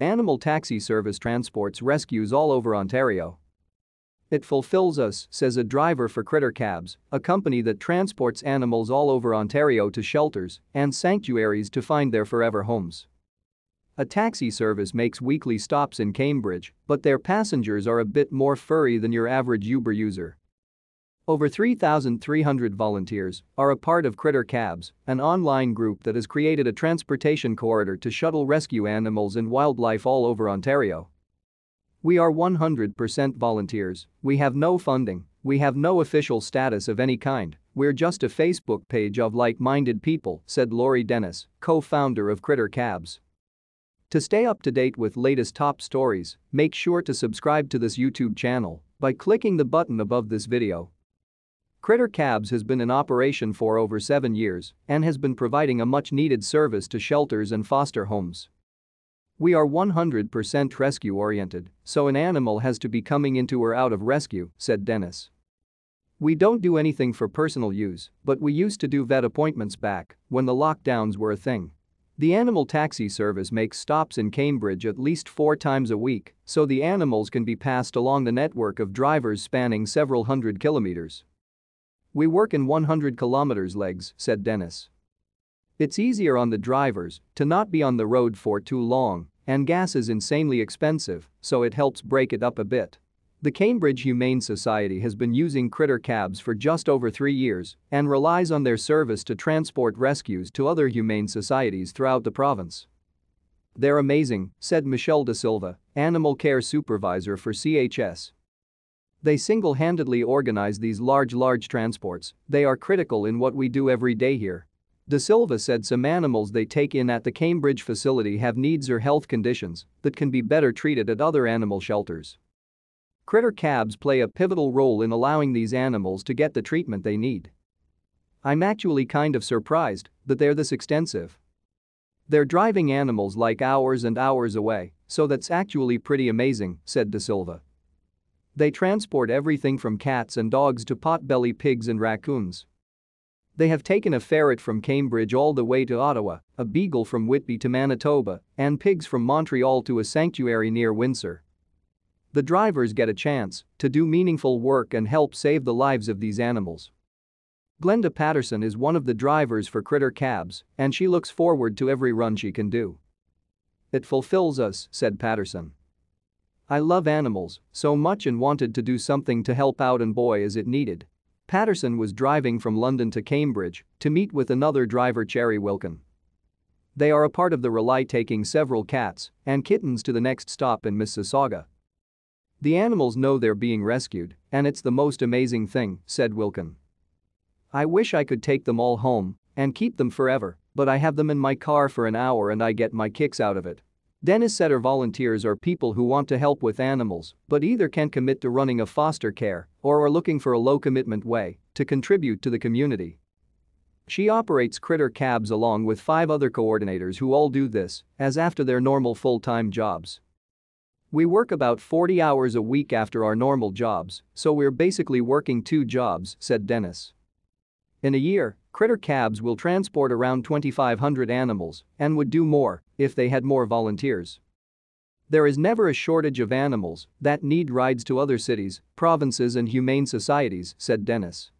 Animal taxi service transports rescues all over Ontario. It fulfills us, says a driver for Critter Cabs, a company that transports animals all over Ontario to shelters and sanctuaries to find their forever homes. A taxi service makes weekly stops in Cambridge, but their passengers are a bit more furry than your average Uber user. Over 3,300 volunteers are a part of Critter Cabs, an online group that has created a transportation corridor to shuttle rescue animals and wildlife all over Ontario. We are 100% volunteers, we have no funding, we have no official status of any kind, we're just a Facebook page of like-minded people, said Lori Denis, co-founder of Critter Cabs. To stay up to date with latest top stories, make sure to subscribe to this YouTube channel by clicking the button above this video. Critter Cabs has been in operation for over seven years and has been providing a much-needed service to shelters and foster homes. We are 100% rescue-oriented, so an animal has to be coming into or out of rescue, said Denis. We don't do anything for personal use, but we used to do vet appointments back when the lockdowns were a thing. The animal taxi service makes stops in Cambridge at least four times a week, so the animals can be passed along the network of drivers spanning several hundred kilometers. We work in 100 kilometers legs, said Denis. It's easier on the drivers to not be on the road for too long, and gas is insanely expensive, so it helps break it up a bit. The Cambridge Humane Society has been using critter cabs for just over three years and relies on their service to transport rescues to other humane societies throughout the province. They're amazing, said Michelle De Silva, animal care supervisor for CHS. They single-handedly organize these large large transports, they are critical in what we do every day here. De Silva said some animals they take in at the Cambridge facility have needs or health conditions that can be better treated at other animal shelters. Critter cabs play a pivotal role in allowing these animals to get the treatment they need. I'm actually kind of surprised that they're this extensive. They're driving animals like hours and hours away, so that's actually pretty amazing, said De Silva. They transport everything from cats and dogs to potbelly pigs and raccoons. They have taken a ferret from Cambridge all the way to Ottawa, a beagle from Whitby to Manitoba, and pigs from Montreal to a sanctuary near Windsor. The drivers get a chance to do meaningful work and help save the lives of these animals. Glenda Patterson is one of the drivers for Critter Cabs, and she looks forward to every run she can do. It fulfills us, said Patterson. I love animals so much and wanted to do something to help out and boy is it needed. Patterson was driving from London to Cambridge to meet with another driver Cherry Wilkin. They are a part of the relay taking several cats and kittens to the next stop in Mississauga. The animals know they're being rescued, and it's the most amazing thing, said Wilkin. I wish I could take them all home and keep them forever, but I have them in my car for an hour and I get my kicks out of it. Denis Setter volunteers are people who want to help with animals but either can't commit to running a foster care or are looking for a low-commitment way to contribute to the community. She operates Critter Cabs along with five other coordinators who all do this as after their normal full-time jobs. We work about 40 hours a week after our normal jobs, so we're basically working two jobs, said Denis. In a year, Critter Cabs will transport around 2,500 animals and would do more if they had more volunteers. There is never a shortage of animals that need rides to other cities, provinces and humane societies, said Denis.